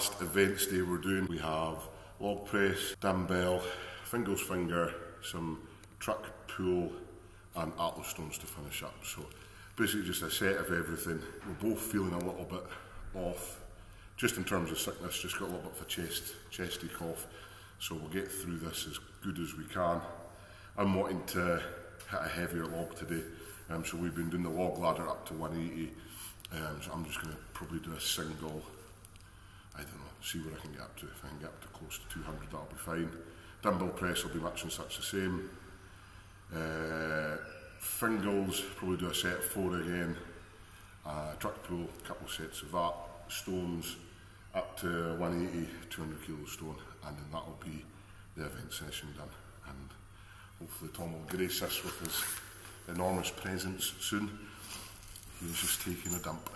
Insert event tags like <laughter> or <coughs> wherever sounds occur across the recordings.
last events day we're doing, we have log press, dumbbell, Fingal's Fingers, some truck pull, and atlas stones to finish up. So basically just a set of everything. We're both feeling a little bit off, just in terms of sickness, just got a little bit of a chest, chesty cough. So we'll get through this as good as we can. I'm wanting to hit a heavier log today. Um, so we've been doing the log ladder up to 180. Um, so I'm just going to probably do a single, I don't know, see where I can get up to. If I can get up to close to 200, that'll be fine. Dumbbell press will be much and such the same. Uh, Fingals, probably do a set of four again. Uh, truck pull, a couple of sets of that. Stones, up to 180, 200 kilo stone, and then that'll be the event session done. And hopefully Tom will grace us with his enormous presence soon. He's just taking a dump.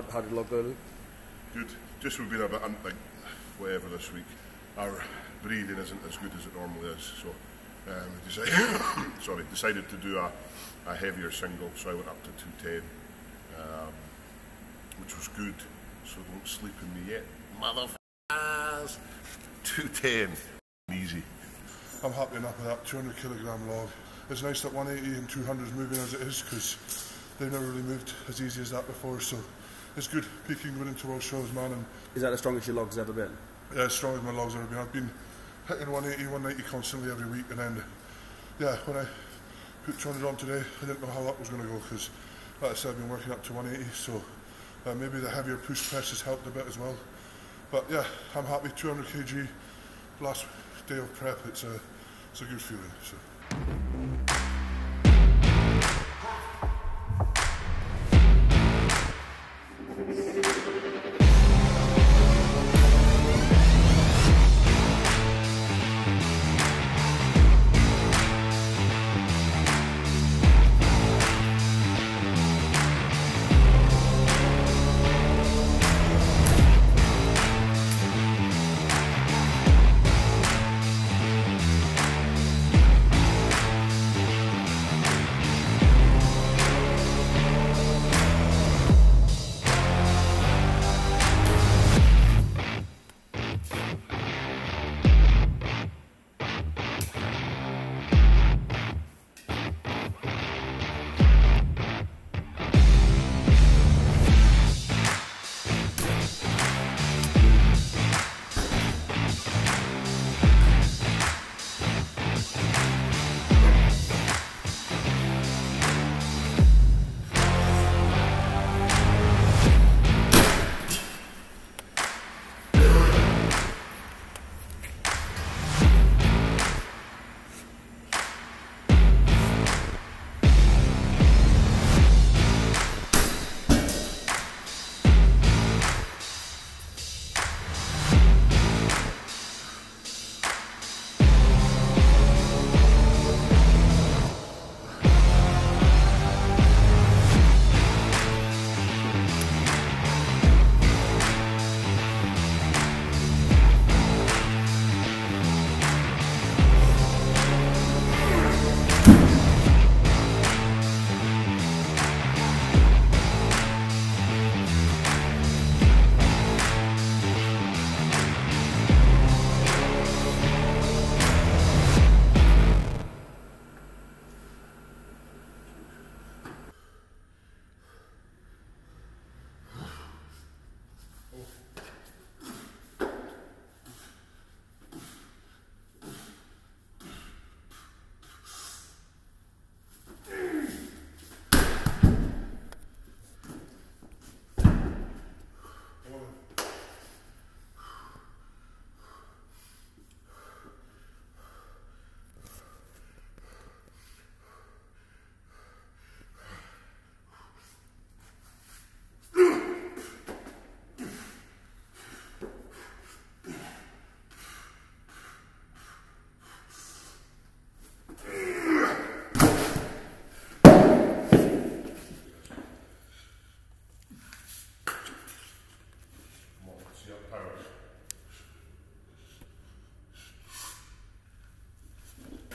How, how did log go, Luke? Good. Just we've been a bit un- like whatever this week. Our breathing isn't as good as it normally is, so um, we decided, <coughs> sorry, decided to do a, a heavier single. So I went up to 210, um, which was good. So don't sleep in me yet, motherfuckers. 210, easy. I'm happy enough with that 200 kilogram log. It's nice that 180 and 200 is moving as it is because they've never really moved as easy as that before. So it's good peaking going into World Shows, man. And Is that the strongest your log's ever been? yeah, as strong as my logs ever been. I've been hitting 180, 190 constantly every week, and then yeah, when I put 200 on today, I didn't know how that was going to go because, like I said, I've been working up to 180. So uh, maybe the heavier push press has helped a bit as well. But yeah, I'm happy. 200 kg last day of prep. It's a it's a good feeling. So.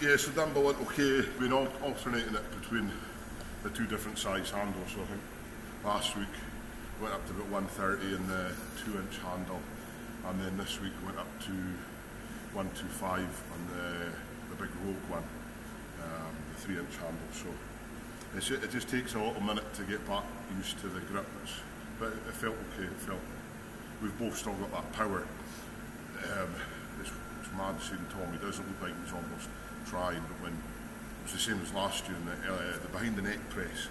Yeah, so dumbbell went okay. Been al- alternating it between the two different size handles. So I think last week went up to about 130 in the two inch handle, and then this week went up to 125 on the the big rogue one, um, the three inch handle. So it's, it just takes a little minute to get back used to the grip, It's- but it, felt okay. It felt we've both still got that power. Um, mad seeing Tom. He doesn't look like he's almost trying, but when it was the same as last year in the, uh, the behind the neck press,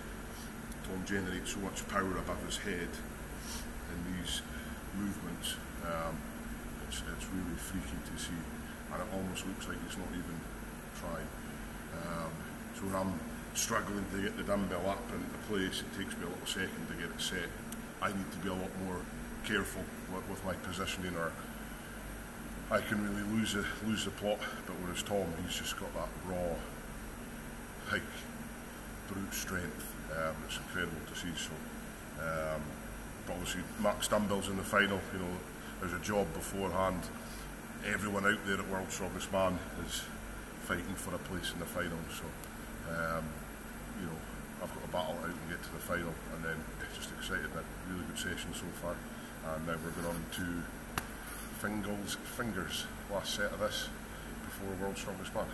Tom generates so much power above his head in these movements. Um, it's, it's really freaky to see, and it almost looks like he's not even trying. Um, so when I'm struggling to get the dumbbell up into place, it takes me a little second to get it set. I need to be a lot more careful with, with my positioning, or I can really lose the lose the plot. But whereas Tom, he's just got that raw, like brute strength. Um, it's incredible to see. So um, but obviously Mark Stumble's in the final. You know, there's a job beforehand. Everyone out there at World's Strongest Man is fighting for a place in the final. So, um, you know, I've got to battle out and get to the final, and then just excited. A really good session so far, and now we're going on to Fingal's Fingers, last set of this before World's Strongest Man.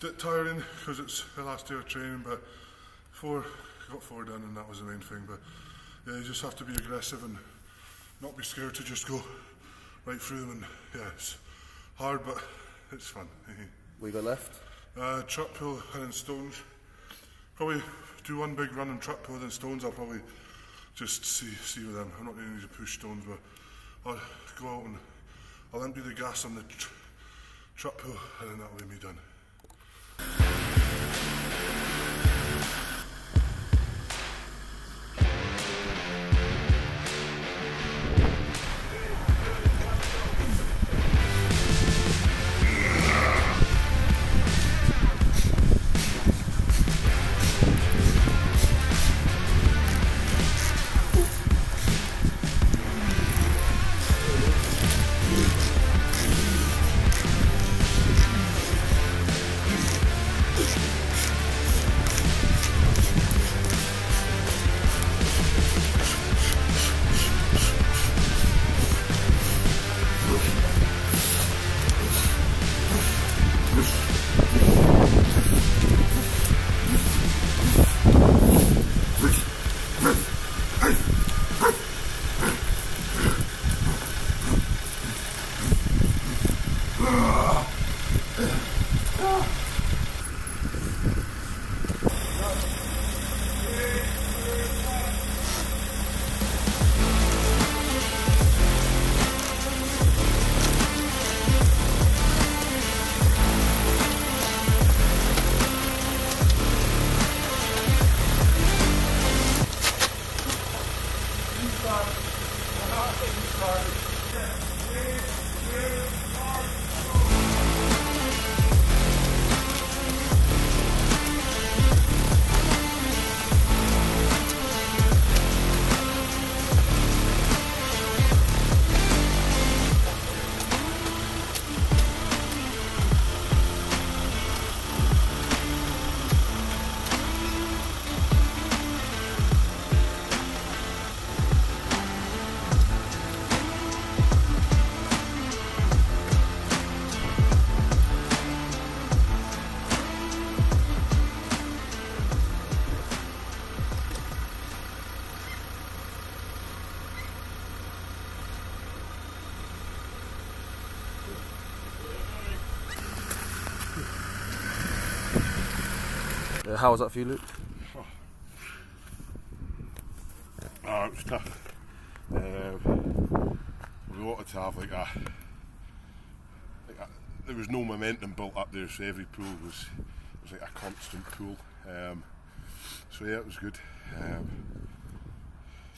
Bit tiring because it's the last day of training, but four, got four done and that was the main thing. But yeah, you just have to be aggressive and not be scared to just go right through them. And yeah, it's hard, but it's fun. We got left. Uh, truck pull and then stones. Probably do one big run and truck pull, then stones. I'll probably just see see with them. I'm not going to need to push stones, but I'll go out and I'll empty the gas on the tr- truck pull, and then that'll be me done. Uh, how was that for you, Luke? Oh, it was tough. Um, we wanted to have like a like, uh, there was no momentum built up there, so every pull was was like a constant pull. Um, so yeah, it was good. Um,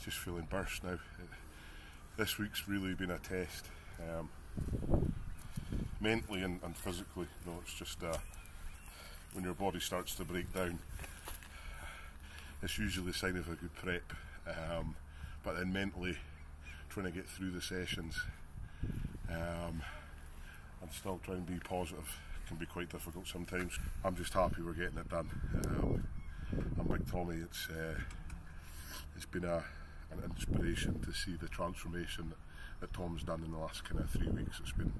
just feeling burst now. This week's really been a test, um, mentally and, and physically. You know, it's just uh, when your body starts to break down. It's usually a sign of a good prep, um, but then mentally trying to get through the sessions um, and still try and be positive can be quite difficult sometimes. I'm just happy we're getting it done. Um, and Big Tommy, it's uh, it's been a, an inspiration to see the transformation that, that Tom's done in the last kind of three weeks. It's been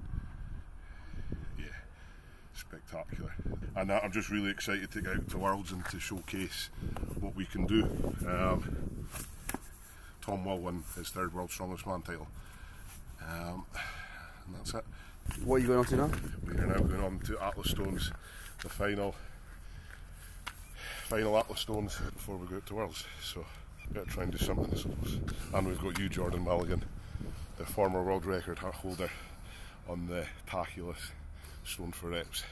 spectacular, and I'm just really excited to get out to Worlds and to showcase what we can do. Um, Tom will win his third World Strongest Man title. Um, and that's it. What are you going on to now? We are now going on to Atlas Stones, the final final Atlas Stones before we go out to Worlds. So better try and do something I suppose. And we've got you Jordan Mulligan, the former world record holder on the Taculus Stone for Reps.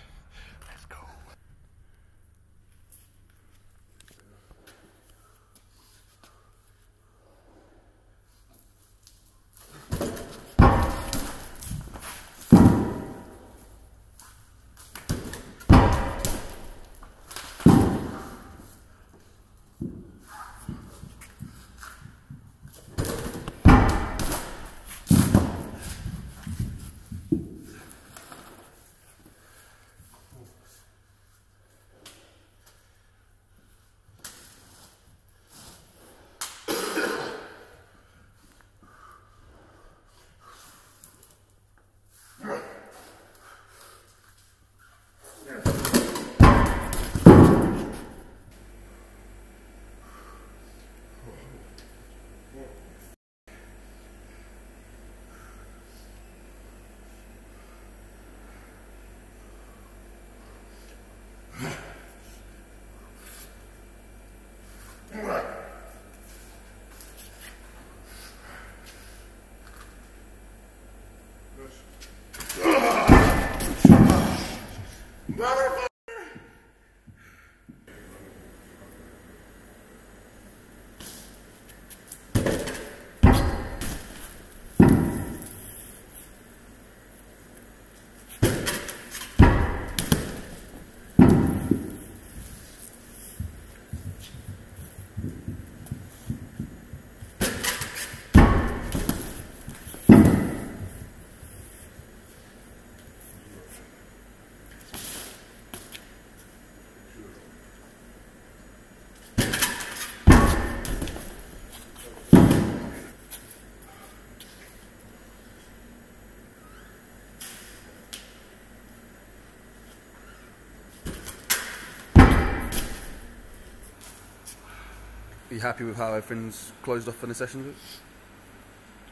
Are you happy with how everything's closed off in the session?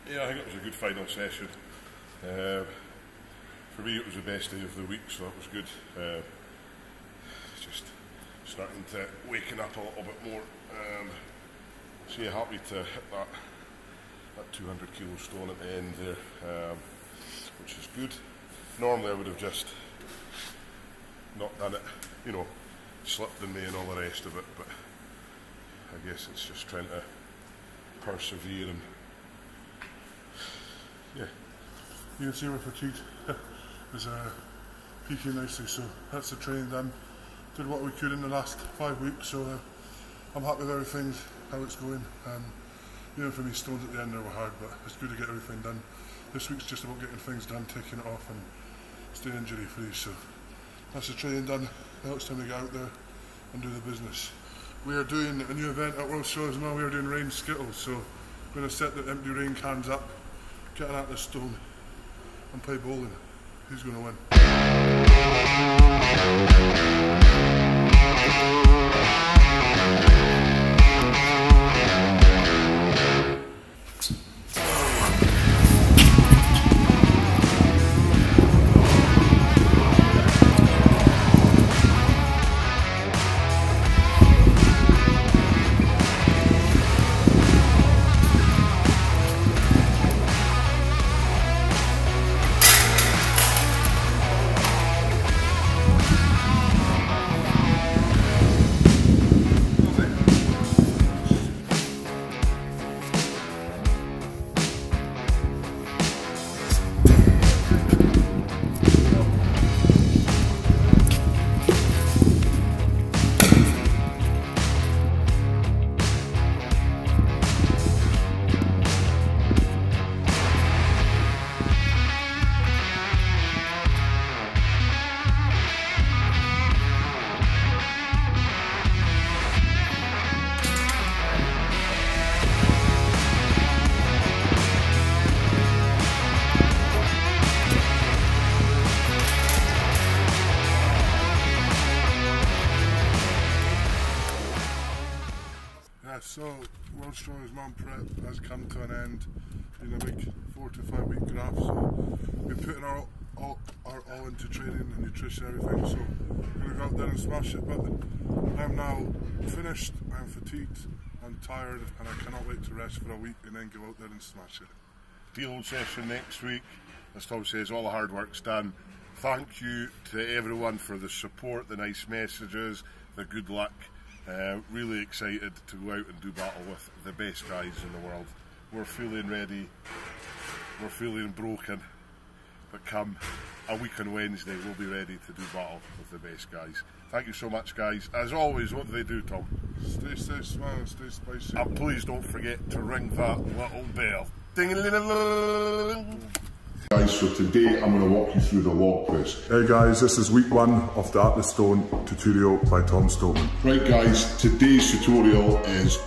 Yeah, I think it was a good final session. Uh, for me, it was the best day of the week, so that was good. Uh, just starting to waking up a little bit more. Um, so yeah, happy to hit that that 200 kilo stone at the end there, um, which is good. Normally, I would have just not done it, you know, slipped in me and all the rest of it, but I guess it's just trying to persevere and yeah. You can see we're fatigued. it's uh, peaking nicely, so that's the training done. Did what we could in the last five weeks, so uh, I'm happy with everything, how it's going. Um, even for me, stones at the end there were hard, but it's good to get everything done. This week's just about getting things done, taking it off, and staying injury free. So that's the training done. Now it's time to get out there and do the business. We are doing a new event at World Shows now. We are doing Reign skittles, so we're going to set the empty Reign cans up, get an the stone, and play bowling. Who's going to win? So World Strongest Man prep has come to an end. Been a big four to five week graph, so we're putting our all, our all into training and nutrition, and everything. So we're gonna go out there and smash it. But I'm now finished. I'm fatigued. I'm tired, and I cannot wait to rest for a week and then go out there and smash it. Deload session next week. As Tom says, all the hard work's done. Thank you to everyone for the support, the nice messages, the good luck. Uh, really excited to go out and do battle with the best guys in the world. We're feeling ready. We're feeling broken. But come a week on Wednesday, we'll be ready to do battle with the best guys. Thank you so much, guys. As always, what do they do, Tom? Stay safe, smile, stay spicy. And please don't forget to ring that little bell. Ding Guys, so today I'm going to walk you through the log press. Hey guys, this is week one of the Atlas Stone tutorial by Tom Stone. Right guys, today's tutorial is